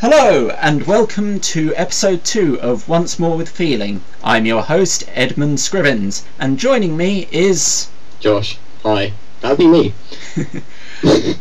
Hello, and welcome to episode 2 of Once More with Feeling. I'm your host, Edmund Scrivens, and joining me is. Josh, hi. That'd be me.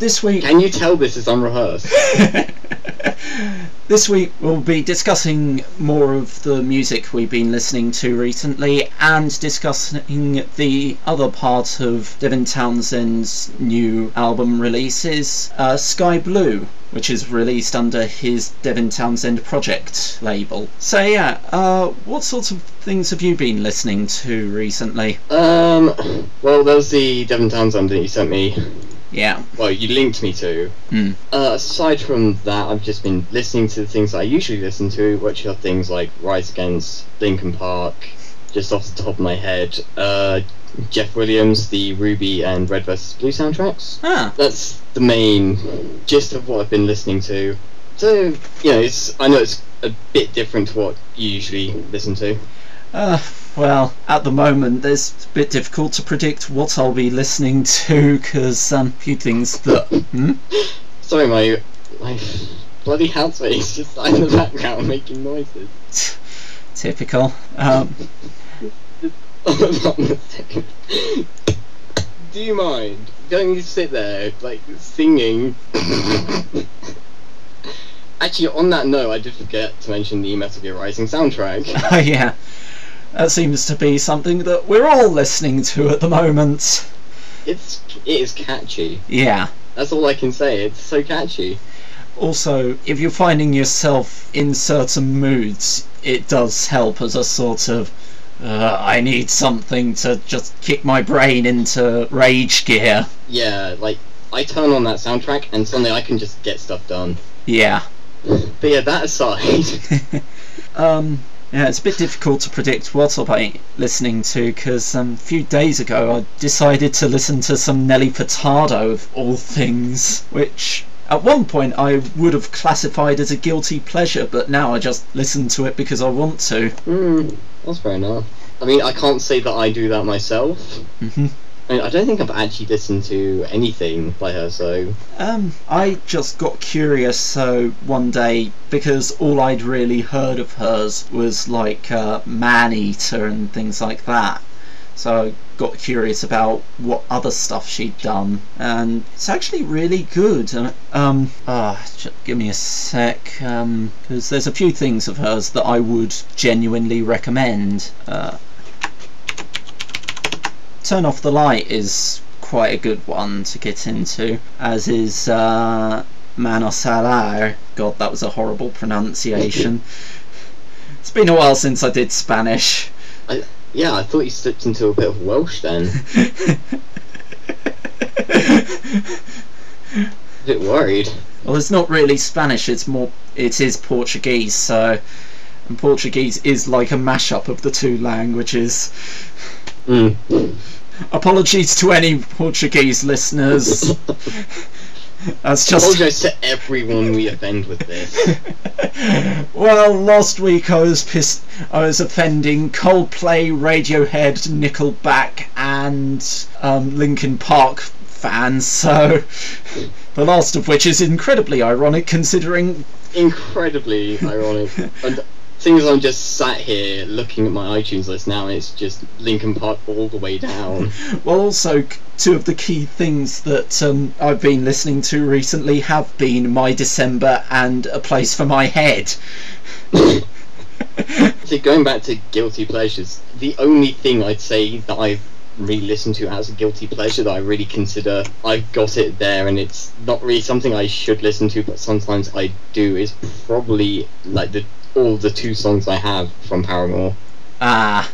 This week. Can you tell this is unrehearsed? this week we'll be discussing more of the music we've been listening to recently and discussing the other part of Devin Townsend's new album releases, uh, Sky Blue, which is released under his Devin Townsend Project label. So yeah, uh, what sorts of things have you been listening to recently? Um, well, there's the Devin Townsend that you sent me. Yeah. Well, you linked me to. Mm. Uh, aside from that, I've just been listening to the things I usually listen to, which are things like Rise Against, Linkin Park, just off the top of my head. Uh, Jeff Williams, the RWBY and Red vs. Blue soundtracks. Ah. That's the main gist of what I've been listening to. So, you know, it's I know it's a bit different to what you usually listen to. Uh, well, at the moment, it's a bit difficult to predict what I'll be listening to because um, a few things that. Hmm? Sorry, my my bloody housemate is just in the background making noises. Typical. Um, Hold on a second. Do you mind? Don't you sit there like singing? Actually, on that note, I did forget to mention the Metal Gear Rising soundtrack. oh yeah, that seems to be something that we're all listening to at the moment. It's it is catchy. Yeah. That's all I can say. It's so catchy. Also, if you're finding yourself in certain moods, it does help as a sort of uh, I need something to just kick my brain into rage gear. Yeah, like I turn on that soundtrack and suddenly I can just get stuff done. Yeah. But yeah, that aside, um, yeah, it's a bit difficult to predict what I'll be listening to because um, a few days ago I decided to listen to some Nelly Furtado of all things, which at one point I would have classified as a guilty pleasure, but now I just listen to it because I want to. hmm, that's fair enough. I mean, I can't say that I do that myself. hmm I mean, I don't think I've actually listened to anything by her, so Um, I just got curious so one day because all I'd really heard of hers was like uh, Man Eater and things like that. So I got curious about what other stuff she'd done, and it's actually really good. Uh, Um, ah, give me a sec, um, because there's a few things of hers that I would genuinely recommend. Uh, Turn Off the Light is quite a good one to get into, as is uh, Mano Salar. God, that was a horrible pronunciation. It's been a while since I did Spanish. I yeah, I thought you slipped into a bit of Welsh then. a bit worried. Well, it's not really Spanish. It's more. It is Portuguese. So, and Portuguese is like a mashup of the two languages. Mm. Apologies to any Portuguese listeners. That's just. Apologise to everyone we offend with this. well, last week I was pissed. I was offending Coldplay, Radiohead, Nickelback, and um, Linkin Park fans. So, the last of which is incredibly ironic, considering. Incredibly ironic. And thing is, I'm just sat here looking at my iTunes list now, and it's just Linkin Park all the way down. Well, also two of the key things that um, I've been listening to recently have been My December and A Place for My Head. See, going back to guilty pleasures, the only thing I'd say that I've re-listened to as a guilty pleasure that I really consider I've got it there and it's not really something I should listen to but sometimes I do is probably like the all the two songs I have from Paramore. Ah.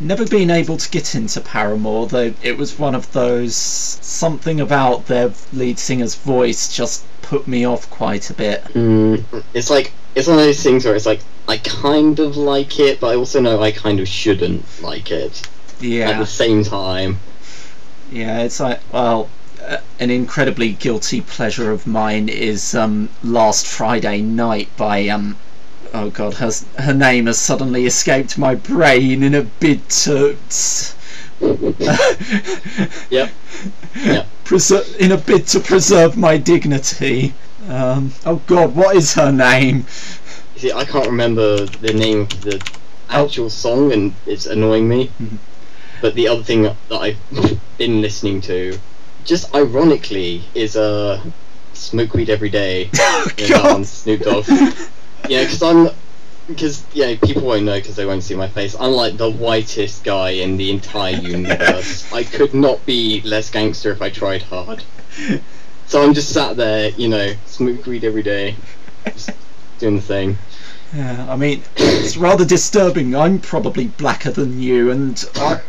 Never been able to get into Paramore, though it was one of those. Something about their lead singer's voice just put me off quite a bit. Mm, it's like it's one of those things where it's like I kind of like it, but I also know I kind of shouldn't like it at the same time. Yeah, it's like, well, uh, an incredibly guilty pleasure of mine is um, Last Friday Night by um, oh god, her her name has suddenly escaped my brain in a bid to Yep. Yep. preser- in a bid to preserve my dignity. Um, oh God, what is her name? See, I can't remember the name of the Oh. actual song, and it's annoying me. Mhm. But the other thing that I've been listening to, just ironically, is uh, "Smoke Weed Every Day." Oh on Snoop Dogg. Yeah, because I'm, because yeah, people won't know because they won't see my face. I'm like the whitest guy in the entire universe. I could not be less gangster if I tried hard. So I'm just sat there, you know, smoke weed every day, just doing the thing. Yeah, I mean, it's rather disturbing. I'm probably blacker than you, and I,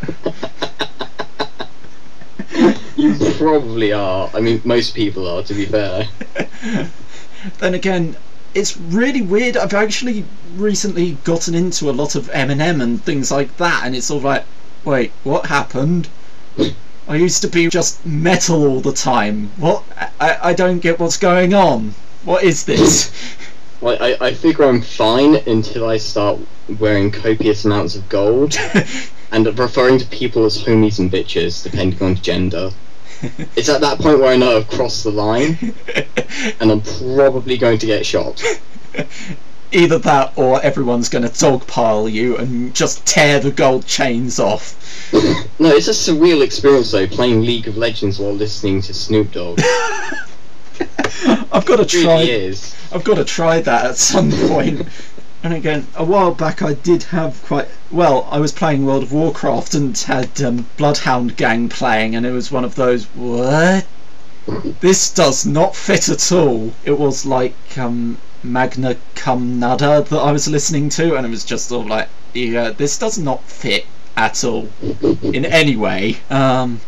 you probably are. I mean, most people are, to be fair. then again, it's really weird. I've actually recently gotten into a lot of Eminem and things like that, and it's all like, wait, what happened? I used to be just metal all the time. What? I, I don't get what's going on. What is this? Like, I, I figure I'm fine until I start wearing copious amounts of gold and referring to people as homies and bitches, depending on gender. It's at that point where I know I've crossed the line, and I'm probably going to get shot. Either that, or everyone's going to dogpile you and just tear the gold chains off. No, it's a surreal experience though, playing League of Legends while listening to Snoop Dogg. I've got to try. is. I've got to try that at some point. And again, a while back I did have quite well. I was playing World of Warcraft and had um, Bloodhound Gang playing, and it was one of those what? This does not fit at all. It was like um, Magna Cum Nada that I was listening to, and it was just all like, yeah, this does not fit at all in any way. Um,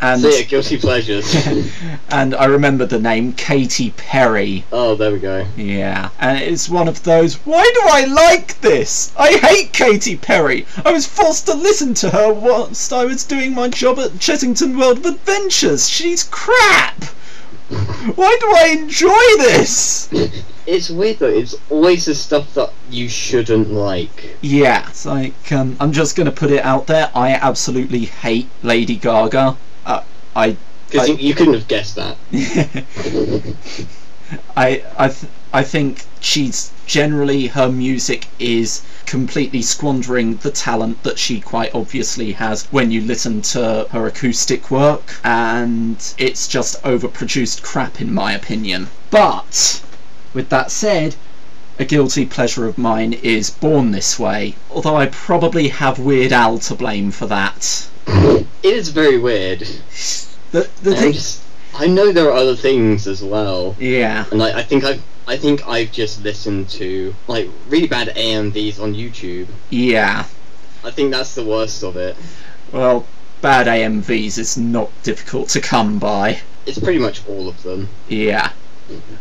and So yeah, guilty pleasures. and I remember the name Katy Perry. oh, there we go. Yeah, and it's one of those. Why do I like this? I hate Katy Perry. I was forced to listen to her whilst I was doing my job at Chessington World of Adventures. She's crap. Why do I enjoy this? It's weird though. It's always the stuff that you shouldn't like. Yeah, it's like um, I'm just gonna put it out there. I absolutely hate Lady Gaga. Uh, I Because you, you couldn't have guessed that. I I th- I think she's generally her music is completely squandering the talent that she quite obviously has when you listen to her acoustic work and it's just overproduced crap in my opinion. But with that said, a guilty pleasure of mine is Born This Way, although I probably have Weird Al to blame for that. It is very weird. The the thing, just, I know there are other things as well, yeah, and I, I think I've I think I've just listened to like really bad AMVs on YouTube. yeah. I think that's the worst of it. Well, bad AMVs is not difficult to come by. It's pretty much all of them. Yeah.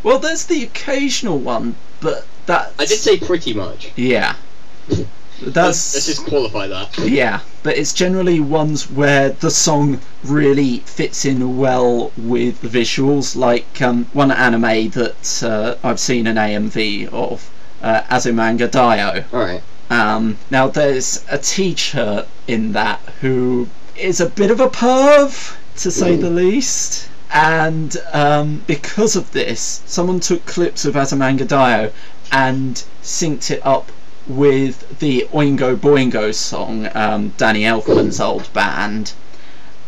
Well, there's the occasional one, but that I did say pretty much. Yeah. That's. let's just qualify that. Yeah, but it's generally ones where the song really fits in well with the visuals, like um, one anime that uh, I've seen an AMV of, uh, Azumanga Daioh. Alright. Um, now, there's a teacher in that who is a bit of a perv, to say the least. And um, because of this, someone took clips of Azumanga Daioh and synced it up with the Oingo Boingo song, um, Danny Elfman's old band.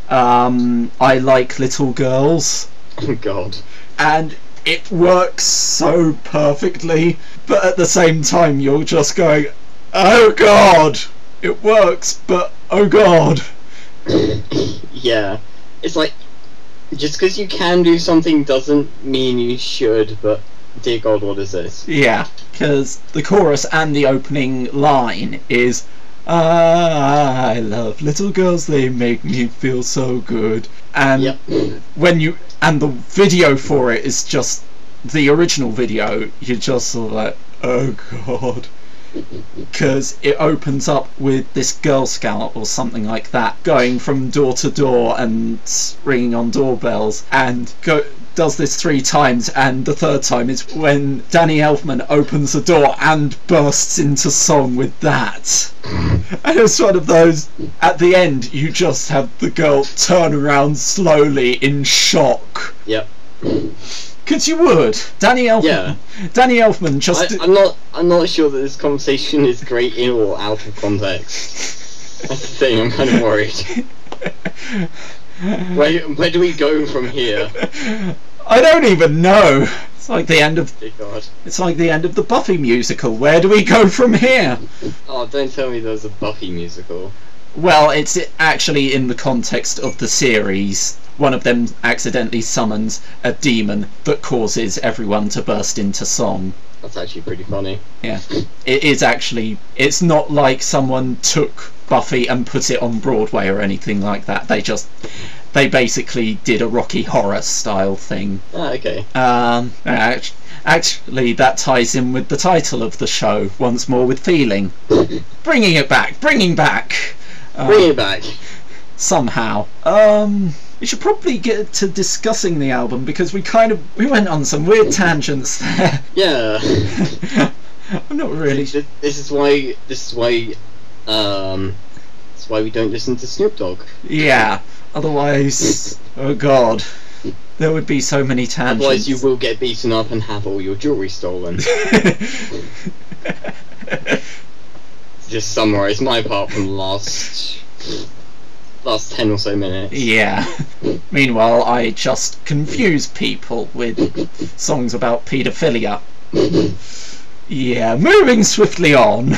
Um, I Like Little Girls Oh god. and it works so perfectly, but at the same time, you're just going, oh god! It works, but oh god! yeah. It's like just because you can do something doesn't mean you should, but dear god, what is this? Yeah, because the chorus and the opening line is, I love little girls, they make me feel so good. And Yep. when you, and the video for it is just the original video, you're just sort of like, oh god. Because it opens up with this Girl Scout or something like that going from door to door and ringing on doorbells and go does this three times and the third time is when Danny Elfman opens the door and bursts into song with that. And it's one of those at the end you just have the girl turn around slowly in shock. Yep. Because you would. Danny Elfman. Yeah. Danny Elfman just. I, I'm not. I'm not sure that this conversation is great in or out of context. That's the thing. I'm kind of worried. Where where do we go from here? I don't even know. It's like the end of. Oh, God. It's like the end of the Buffy musical. Where do we go from here? Oh, don't tell me there's a Buffy musical. Well, it's actually in the context of the series. One of them accidentally summons a demon that causes everyone to burst into song. That's actually pretty funny. Yeah. It is actually. It's not like someone took Buffy and put it on Broadway or anything like that. They just. They basically did a Rocky Horror style thing. Ah, okay. Um, actually, that ties in with the title of the show, Once More with Feeling. Bringing it back, bringing back. Uh, Bring it back. somehow. Um, we should probably get to discussing the album because we kind of we went on some weird tangents there. Yeah. I'm not really. Th- This is why. This is why. Um. That's why we don't listen to Snoop Dogg. Yeah. Otherwise, oh god, there would be so many tangents. Otherwise, you will get beaten up and have all your jewelry stolen. Just summarise my part from the last last ten or so minutes. yeah. Meanwhile, I just confuse people with songs about paedophilia. Yeah. Moving swiftly on.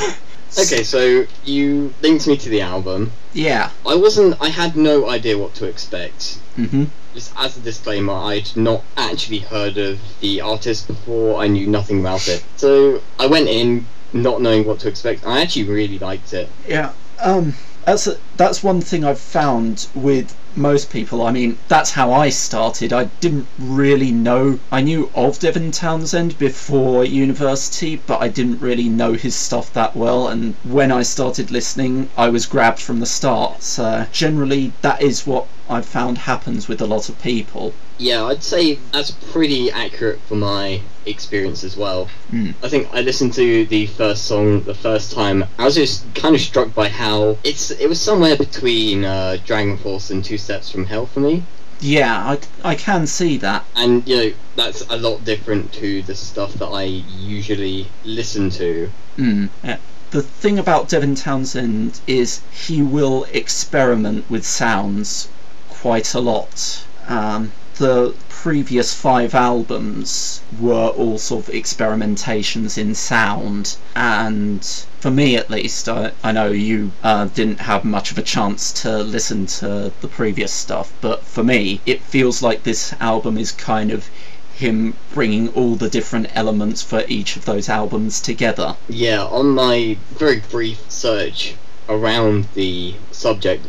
Okay, so you linked me to the album. Yeah. I wasn't. I had no idea what to expect. hmm Just as a disclaimer, I'd not actually heard of the artist before. I knew nothing about it. So I went in not knowing what to expect. I actually really liked it. Yeah, um, that's a, that's one thing I've found with most people. I mean, that's how I started. I didn't really know. I knew of Devin Townsend before university, but I didn't really know his stuff that well. And when I started listening, I was grabbed from the start. So generally, that is what I've found happens with a lot of people. Yeah, I'd say that's pretty accurate for my experience as well. Mm. I think I listened to the first song the first time. I was just kind of struck by how it's it was somewhere between uh, DragonForce and Two Steps from Hell for me. Yeah, I, I can see that. And you know that's a lot different to the stuff that I usually listen to. Mm. Yeah. The thing about Devin Townsend is he will experiment with sounds quite a lot. Um, the previous five albums were all sort of experimentations in sound, and for me at least, I, I know you uh, didn't have much of a chance to listen to the previous stuff, but for me, it feels like this album is kind of him bringing all the different elements for each of those albums together. Yeah, on my very brief search around the subject,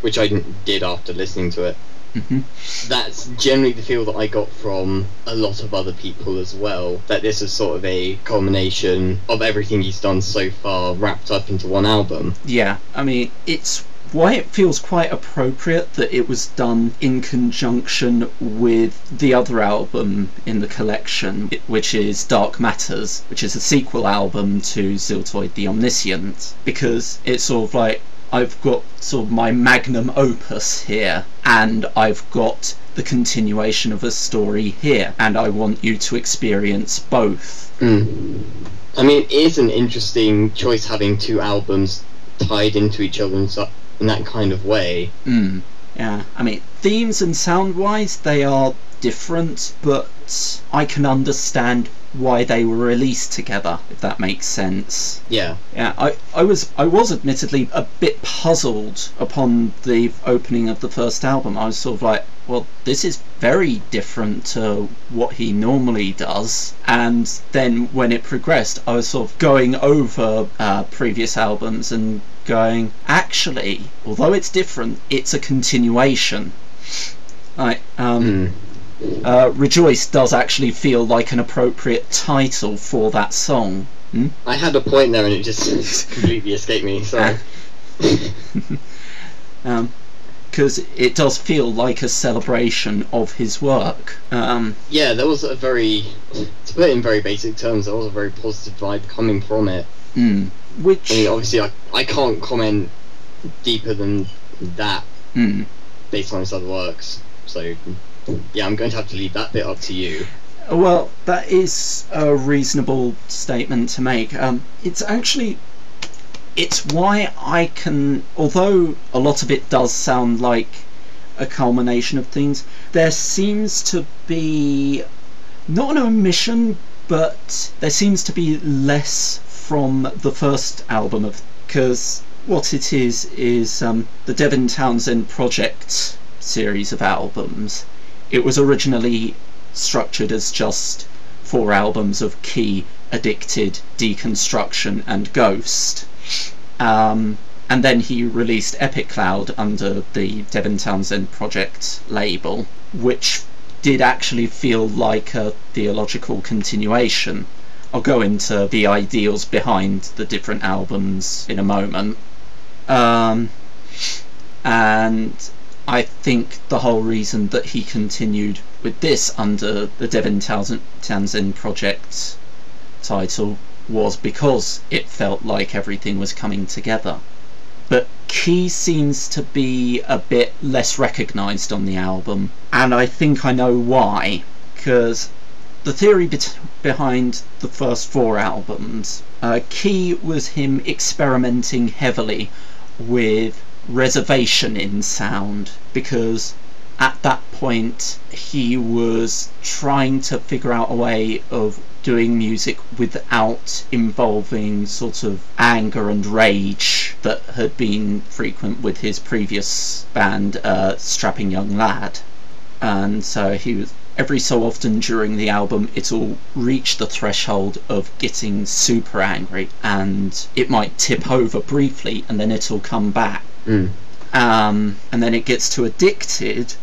which I did after listening to it, hmm that's generally the feel that I got from a lot of other people as well. That this is sort of a culmination of everything he's done so far wrapped up into one album. Yeah, I mean, it's why it feels quite appropriate that it was done in conjunction with the other album in the collection, which is Dark Matters, which is a sequel album to Ziltoid the Omniscient, because it's sort of like I've got sort of my magnum opus here, and I've got the continuation of a story here, and I want you to experience both. Mm. I mean, it is an interesting choice having two albums tied into each other in, that kind of way. Mm. Yeah, I mean, themes and sound wise, they are different, but I can understand why they were released together, if that makes sense. Yeah. Yeah, I, I was I was admittedly a bit puzzled upon the opening of the first album. I was sort of like, well, this is very different to what he normally does. And then when it progressed, I was sort of going over uh, previous albums and going, actually, although it's different, it's a continuation. Like, um, Mm. Uh, Rejoice does actually feel like an appropriate title for that song. Hmm? I had a point there and it just completely escaped me. Sorry. um, because it does feel like a celebration of his work. Um, Yeah, there was a very, to put it in very basic terms, there was a very positive vibe coming from it. mm, which, I mean, obviously, I, I can't comment deeper than that mm, based on his other works. So, yeah, I'm going to have to leave that bit up to you. Well, that is a reasonable statement to make. Um, it's actually. It's why I can. Although a lot of it does sound like a culmination of things, there seems to be. Not an omission, but there seems to be less from the first album of. Because what it is is um, the Devin Townsend Project series of albums. It was originally structured as just four albums of Ki, Addicted, Deconstruction, and Ghost. Um, and then he released Epicloud under the Devin Townsend Project label, which did actually feel like a theological continuation. I'll go into the ideals behind the different albums in a moment. Um, and I think the whole reason that he continued with this under the Devin Townsend Project title was because it felt like everything was coming together. But Ki seems to be a bit less recognised on the album, and I think I know why. Because the theory be behind the first four albums, uh, Ki was him experimenting heavily with reservation in sound because at that point he was trying to figure out a way of doing music without involving sort of anger and rage that had been frequent with his previous band uh, strapping young lad. And so he was every so often during the album it'll reach the threshold of getting super angry and it might tip over briefly and then it'll come back Mm. um, and then it gets to addicted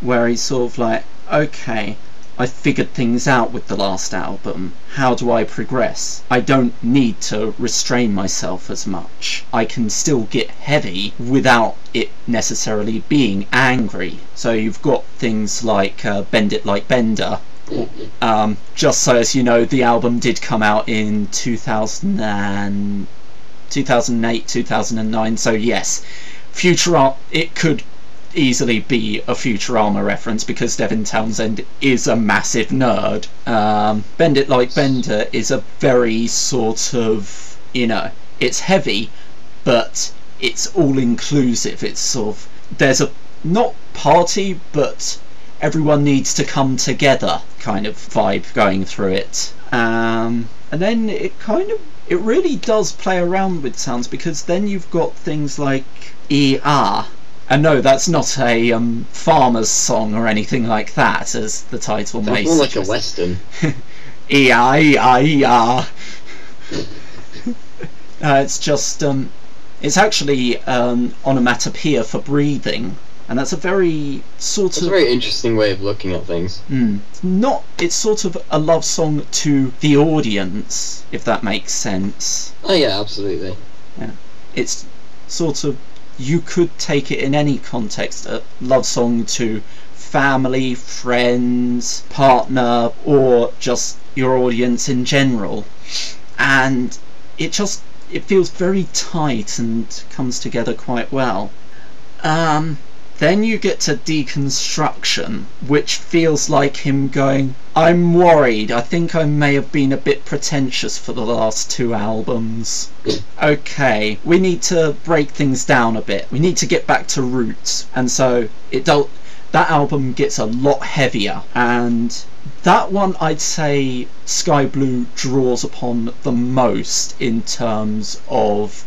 where he's sort of like okay I figured things out with the last album. How do I progress? I don't need to restrain myself as much. I can still get heavy without it necessarily being angry. So you've got things like uh, Bend It Like Bender. Um, just so as you know, the album did come out in 2000 and 2008, 2009. So yes, Future it could easily be a Futurama reference because Devin Townsend is a massive nerd. Um, Bend It Like Bender is a very sort of, you know, it's heavy, but it's all inclusive. It's sort of, there's a, not party, but everyone needs to come together kind of vibe going through it. Um, and then it kind of, it really does play around with sounds because then you've got things like ER and no, that's not a um, farmer's song or anything like that, as the title Sounds may more like a western. E-I, E-I, E-R. uh, it's just, um, it's actually um, onomatopoeia for breathing, and that's a very sort It's a of very interesting way of looking at things. Mm. Not. It's sort of a love song to the audience, if that makes sense. Oh yeah, absolutely. Yeah, it's sort of. You could take it in any context. A love song to family, friends, partner, or just your audience in general. And it just. It feels very tight and comes together quite well. Um. Then you get to deconstruction, which feels like him going, I'm worried. I think I may have been a bit pretentious for the last two albums. Okay, we need to break things down a bit. We need to get back to roots. And so it do- that album gets a lot heavier and that one I'd say Sky Blue draws upon the most in terms of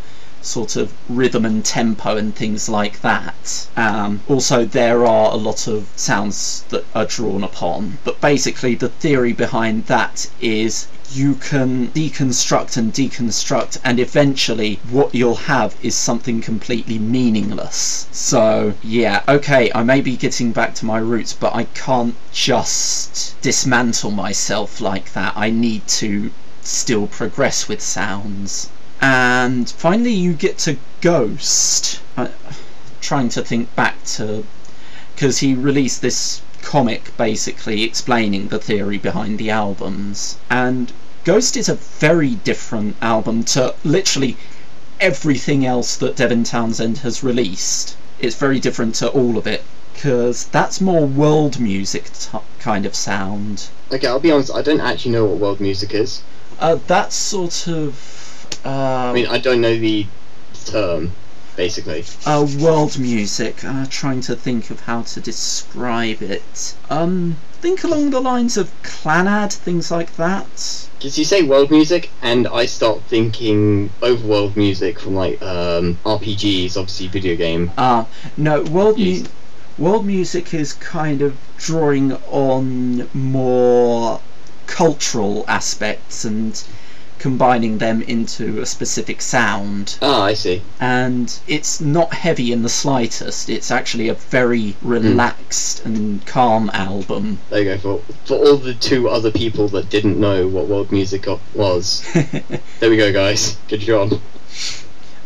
sort of rhythm and tempo and things like that. Um, also, there are a lot of sounds that are drawn upon, but basically, the theory behind that is you can deconstruct and deconstruct, and eventually, what you'll have is something completely meaningless. So, yeah, okay, I may be getting back to my roots, but I can't just dismantle myself like that. I need to still progress with sounds. And finally, you get to Ghost. I'm trying to think back to. Because he released this comic basically explaining the theory behind the albums. And Ghost is a very different album to literally everything else that Devin Townsend has released. It's very different to all of it. because that's more world music kind of sound. Okay, I'll be honest. I don't actually know what world music is. Uh, that's sort of. Uh, I mean, I don't know the term, basically. uh, world music. Uh, trying to think of how to describe it. Um, think along the lines of Clannad, things like that. Because you say world music, and I start thinking overworld music from like um, RPGs, obviously video game. Ah, no, world mu- Yes. world music is kind of drawing on more cultural aspects and combining them into a specific sound. Ah, I see. And it's not heavy in the slightest. It's actually a very relaxed and calm album. There you go. For for all the two other people that didn't know what world music was, there we go, guys. Good job.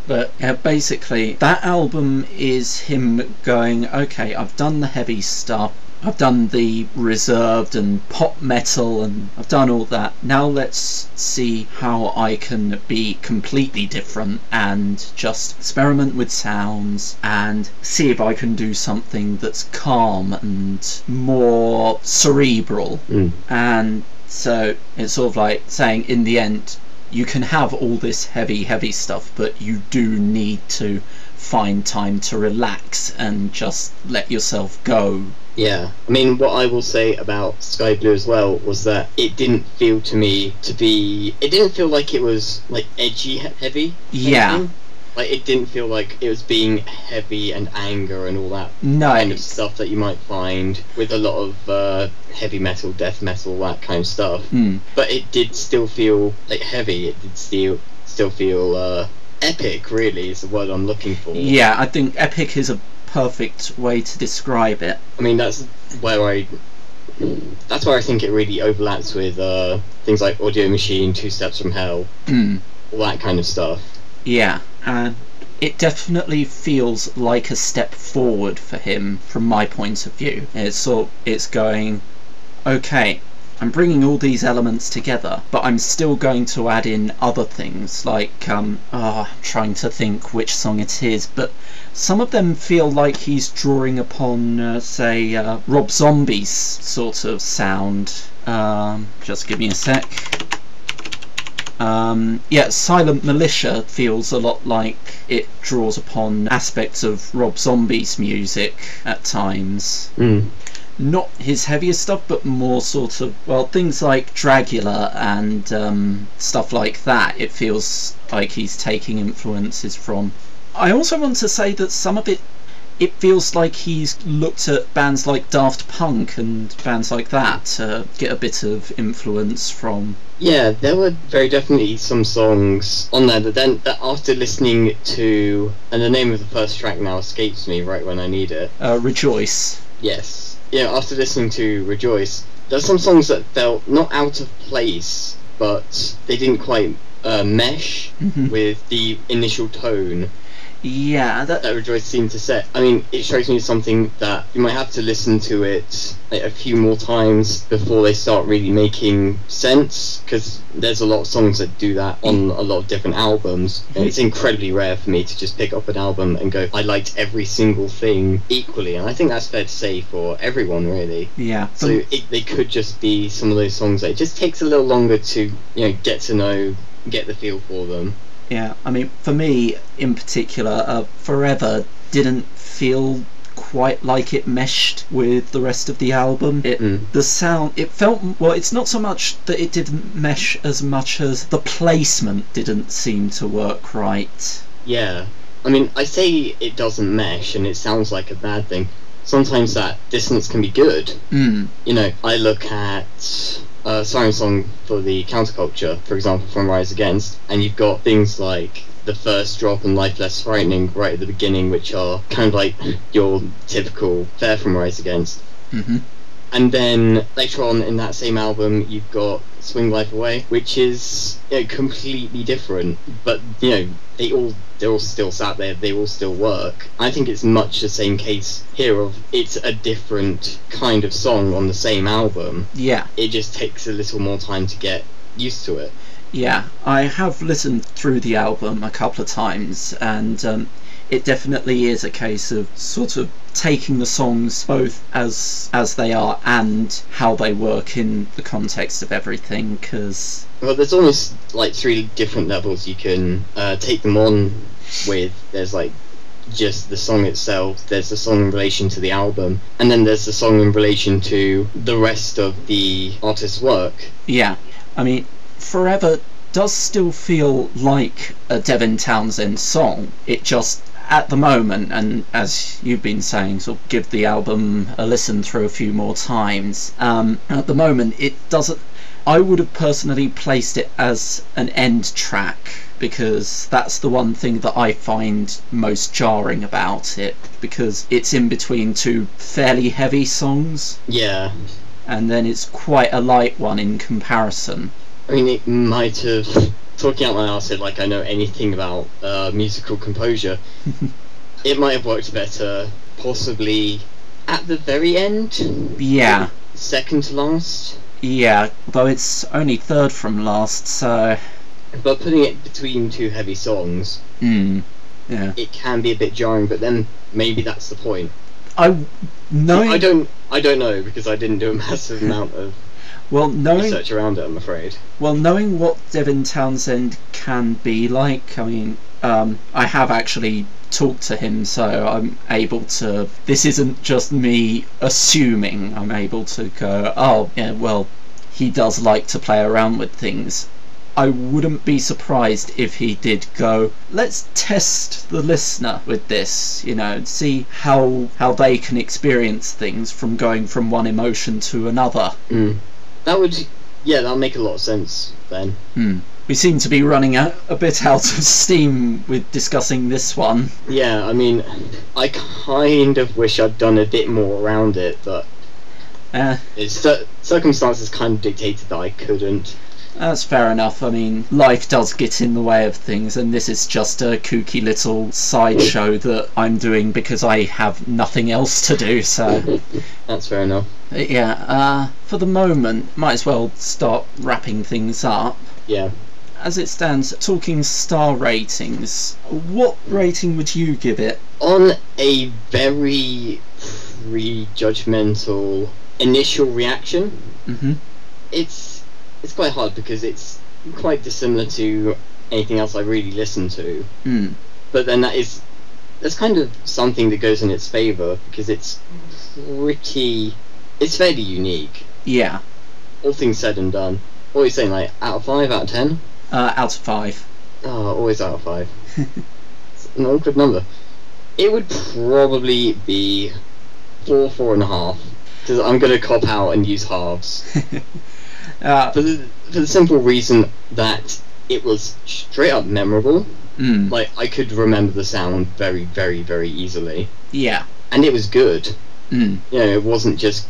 But uh, basically, that album is him going, okay, I've done the heavy stuff, I've done the reserved and pop metal, and I've done all that. Now let's see how I can be completely different and just experiment with sounds and see if I can do something that's calm and more cerebral. Mm. And so it's sort of like saying, in the end, you can have all this heavy, heavy stuff, but you do need to find time to relax and just let yourself go. Yeah, I mean, what I will say about Sky Blue as well was that it didn't feel to me to be. It didn't feel like it was like edgy, heavy. Yeah. Like it didn't feel like it was being heavy and anger and all that No, kind of stuff that you might find with a lot of uh, heavy metal, death metal, that kind of stuff. Hmm. But it did still feel like heavy. It did still still feel uh, epic. Really, is the word I'm looking for. yeah, I think epic is a perfect way to describe it. I mean, that's where I. That's where I think it really overlaps with uh, things like Audiomachine, Two Steps from Hell, Hmm. all that kind of stuff. Yeah, and it definitely feels like a step forward for him from my point of view. It's sort it's going, okay, I'm bringing all these elements together, but I'm still going to add in other things like um oh, trying to think which song it is, but some of them feel like he's drawing upon uh, say uh, Rob Zombie's sort of sound. Um, just give me a sec. Um, yeah, Silent Militia feels a lot like it draws upon aspects of Rob Zombie's music at times. Mm. Not his heaviest stuff, but more sort of, well, things like Dragula and um, stuff like that. It feels like he's taking influences from. I also want to say that some of it it feels like he's looked at bands like Daft Punk and bands like that to get a bit of influence from. Yeah, there were very definitely some songs on there that then that after listening to and the name of the first track now escapes me right when I need it. Uh, Rejoice. Yes. Yeah, after listening to Rejoice, there's some songs that felt not out of place, but they didn't quite uh, mesh Mhm. with the initial tone Yeah, that that Rejoice seemed to set. I mean, it strikes me as something that you might have to listen to it like, a few more times before they start really making sense. Because there's a lot of songs that do that on a lot of different albums, and it's incredibly rare for me to just pick up an album and go, "I liked every single thing equally." And I think that's fair to say for everyone, really. yeah. So it, they could just be some of those songs that it just takes a little longer to you know get to know, get the feel for them. Yeah, I mean, for me in particular, uh, Forever didn't feel quite like it meshed with the rest of the album. It Mm. the sound it felt well. It's not so much that it didn't mesh as much as the placement didn't seem to work right. Yeah. I mean, I say it doesn't mesh and it sounds like a bad thing. Sometimes that dissonance can be good. Mm. You know, I look at uh, Siren Song for the counterculture, for example, from Rise Against, and you've got things like the first drop and Life Less Frightening right at the beginning, which are kind of like your typical fare from Rise Against. hmm And then later on in that same album, you've got Swing Life Away, which is you know, completely different, but you know they all they're all still sat there, they all still work. I think it's much the same case here of it's a different kind of song on the same album. Yeah. It just takes a little more time to get used to it. Yeah, I have listened through the album a couple of times, and um, it definitely is a case of sort of taking the songs both as as they are and how they work in the context of everything because Well, there's almost like three different levels you can uh, take them on with. There's like just the song itself, there's the song in relation to the album, and then there's the song in relation to the rest of the artist's work. yeah i mean forever does still feel like a devin townsend song it just at the moment and as you've been saying sort of give the album a listen through a few more times. Um, at the moment it doesn't i would have personally placed it as an end track because that's the one thing that i find most jarring about it because it's in between two fairly heavy songs. Yeah, and then it's quite a light one in comparison I mean, it might have. Talking out my arse, it like I know anything about uh, musical composure. it might have worked better, possibly at the very end, yeah second to last. Yeah, though it's only third from last, so. But putting it between two heavy songs, Hmm. Yeah. it can be a bit jarring. But then maybe that's the point. I. Knowing. I don't. I don't know because I didn't do a massive amount of well, knowing. research around it. I'm afraid. Well, knowing what Devin Townsend can be like, I mean, um, I have actually talked to him, so I'm able to. This isn't just me assuming. I'm able to go, oh, yeah, well, he does like to play around with things. I wouldn't be surprised if he did go, let's test the listener with this, you know, see how how they can experience things from going from one emotion to another. Mm. That would. Yeah, that'll make a lot of sense then. Hmm. We seem to be running a, a bit out of steam with discussing this one. Yeah, I mean, I kind of wish I'd done a bit more around it, but Uh, it's circumstances kind of dictated that I couldn't. That's fair enough. I mean, life does get in the way of things, and this is just a kooky little sideshow that I'm doing because I have nothing else to do, so. That's fair enough. Yeah, uh, for the moment, might as well start wrapping things up. Yeah. As it stands, talking star ratings, what rating would you give it? On a very pre-judgmental initial reaction, hmm it's it's quite hard because it's quite dissimilar to anything else I really listen to. Mm. But then that is that's kind of something that goes in its favour because it's pretty it's fairly unique. Yeah, All things said and done. What are you saying, like out of five, out of ten? uh, out of five. Oh, always out of five. it's an awkward number. It would probably be four, four and a half. Because I'm going to cop out and use halves. uh, For the, for the simple reason that it was straight up memorable. mm, Like, I could remember the sound very, very, very easily. yeah. And it was good. Mm, You know, it wasn't just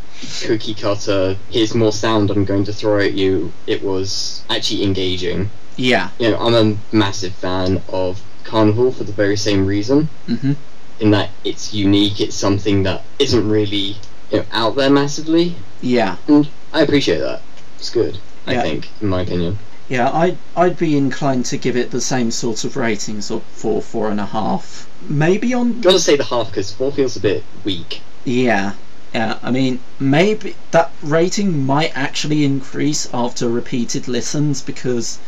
cookie cutter, here's more sound I'm going to throw at you. It was actually engaging. yeah. You know, I'm a massive fan of Carnival for the very same reason. hmm in that it's unique, it's something that isn't really you know, out there massively, Yeah. and I appreciate that. It's good, I Yeah. think, in my opinion. Yeah, I'd, I'd be inclined to give it the same sort of ratings of four, four and a half. Maybe on. Gotta say the half because four feels a bit weak. Yeah. Yeah, I mean, maybe that rating might actually increase after repeated listens because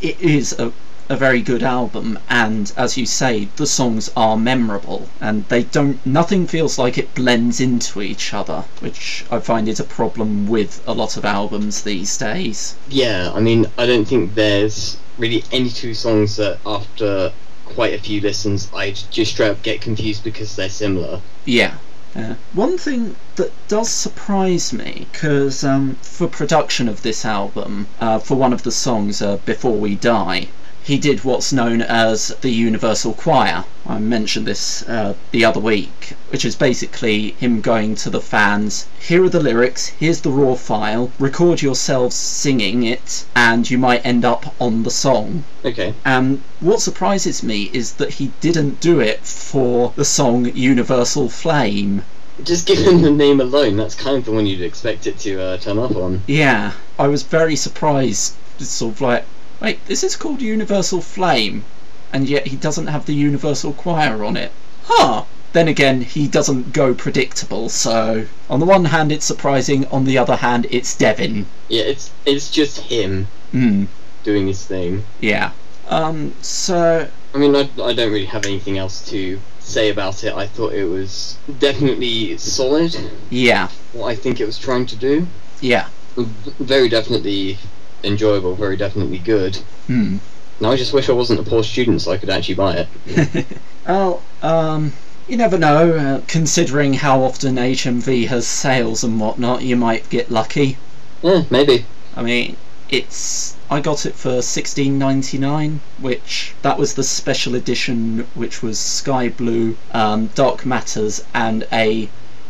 it is a, a very good album, and as you say, the songs are memorable, and they don't. Nothing feels like it blends into each other, which I find is a problem with a lot of albums these days. Yeah, I mean, I don't think there's really any two songs that after quite a few listens I'd just straight up get confused because they're similar. Yeah. Yeah. One thing that does surprise me, because um, for production of this album, uh, for one of the songs, uh, Before We Die, he did what's known as the Universal Choir. I mentioned this uh, the other week, which is basically him going to the fans, here are the lyrics, here's the raw file, record yourselves singing it, and you might end up on the song. Okay. And what surprises me is that he didn't do it for the song Universal Flame. Just given the name alone, that's kind of the one you'd expect it to uh, turn up on. Yeah, I was very surprised. It's sort of like, wait, this is called Universal Flame. and yet he doesn't have the Universal Choir on it. Huh. Then again, he doesn't go predictable, so on the one hand it's surprising, on the other hand it's Devin. Yeah, it's it's just him Hmm. doing his thing. Yeah. Um. So I mean, I, I don't really have anything else to say about it. I thought it was definitely solid. yeah. What I think it was trying to do. Yeah. Very definitely enjoyable. Very definitely good. Hmm. Now I just wish I wasn't a poor student so I could actually buy it. well, um, you never know. Uh, considering how often HMV has sales and whatnot, you might get lucky. Yeah, maybe. I mean, it's I got it for sixteen ninety nine, which that was the special edition, which was sky blue, um, Dark Matters, and a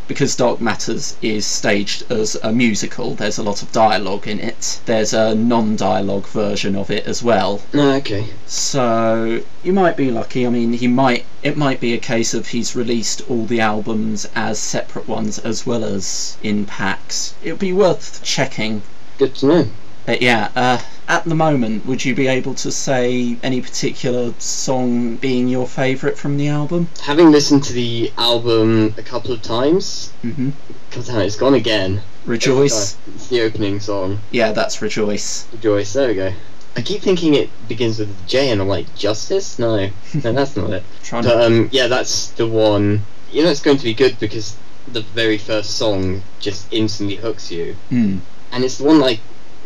because Dark Matters is staged as a musical. There's a lot of dialogue in it. There's a non-dialogue version of it as well. Ah, okay. So you might be lucky. I mean, he might. It might be a case of he's released all the albums as separate ones as well as in packs. It'd be worth checking. Good to know. But yeah, uh, at the moment, would you be able to say any particular song being your favourite from the album? Having listened to the album a couple of times, hmm God it, it's gone again. Rejoice. It's the opening song. Yeah, that's Rejoice. Rejoice, there we go. I keep thinking it begins with J and I'm like, Justice? No, no, that's not it. Trying But um, yeah, that's the one. You know, it's going to be good because the very first song just instantly hooks you, Mm. and it's the one like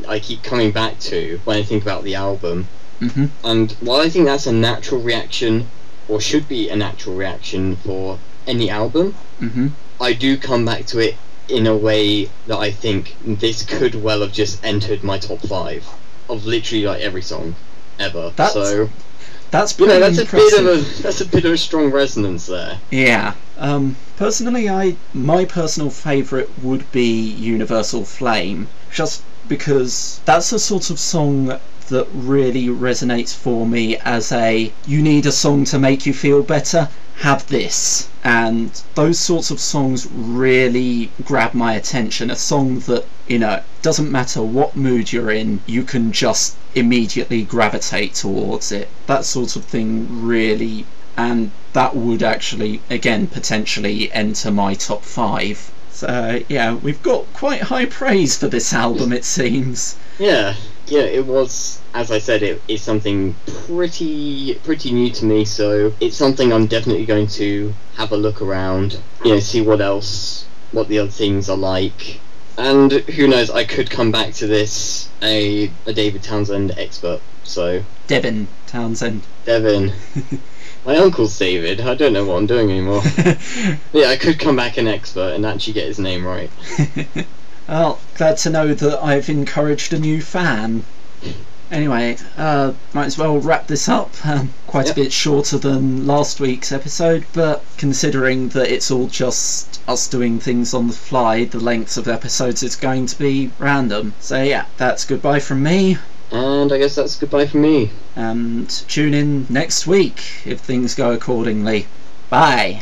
I keep coming back to when I think about the album. hmm And while I think that's a natural reaction, or should be a natural reaction for any album, hmm I do come back to it in a way that I think this could well have just entered my top five of literally like every song ever. That's so That's you know that's impressive. a bit of a that's a bit of a strong resonance there. Yeah. Um, personally, I my personal favourite would be Universal Flame, just because that's a sort of song that really resonates for me as a you need a song to make you feel better. Have this, and those sorts of songs really grab my attention. A song that you know doesn't matter what mood you're in, you can just immediately gravitate towards it. That sort of thing really and that would actually again potentially enter my top five so yeah we've got quite high praise for this album it seems Yeah, yeah, it was. As I said, it is something pretty pretty new to me. So it's something I'm definitely going to have a look around. You know, see what else, what the other things are like, and who knows? I could come back to this a a David Townsend expert. So devin townsend Devin, my uncle's David. I don't know what I'm doing anymore. yeah, I could come back an expert and actually get his name right. well glad to know that i've encouraged a new fan anyway uh might as well wrap this up um, quite Yep. a bit shorter than last week's episode but considering that it's all just us doing things on the fly the length of episodes is going to be random so yeah that's goodbye from me And I guess that's goodbye from me. and tune in next week if things go accordingly. Bye.